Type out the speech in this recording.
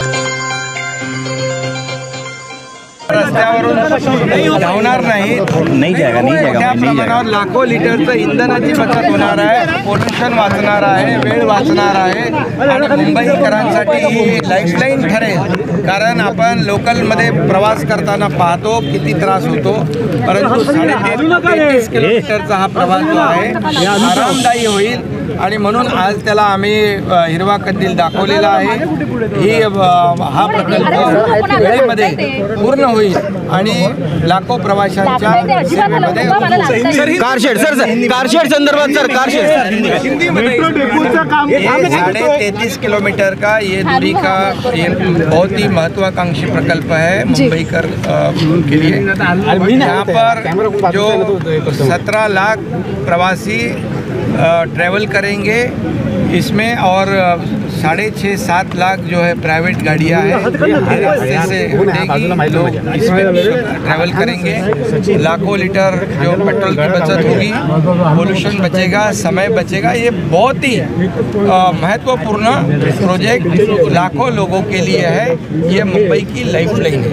Thank you. रस्त्यावरून धावणार नाही नाही जाएगा नहीं जाएगा नहीं लाखो लिटरचं इंधनाची बचत होणार आहे पोल्युशन वाचणार आहे वेळ वाचणार आहे आणि मुंबईकरांसाठी ही लाईफलाईन ठरेल कारण आपण लोकलमध्ये प्रवास करताना पाहतो किती त्रास होतो परंतु साडेतीस किलोमीटरचा हा प्रवास जो आहे आरामदायी होईल आणि म्हणून आज त्याला आम्ही हिरवा कंदील दाखवलेला आहे ही हा प्रकल्प वेळेमध्ये पूर्ण होईल आणि लाखो प्रवाशांच्या सेवेमध्ये car shed sir sir car shed संदर्भात सर कारशेड साढ़े तैतीस किलोमीटर का? ये दूरी का? ये बहुत ही महत्वाकांक्षी प्रकल्प है मुंबई कर के लिए. यहाँ पर जो सत्रह लाख प्रवासी ट्रैवल करेंगे इसमें और साढ़े छः सात लाख जो है प्राइवेट गाड़ियाँ हैं। जैसे हटेगी लोग इसमें ट्रैवल करेंगे। लाखों लीटर जो पेट्रोल की बचत होगी पोल्यूशन बचेगा समय बचेगा। ये बहुत ही महत्वपूर्ण प्रोजेक्ट लाखों लोगों के लिए है। ये मुंबई की लाइफ लाइन है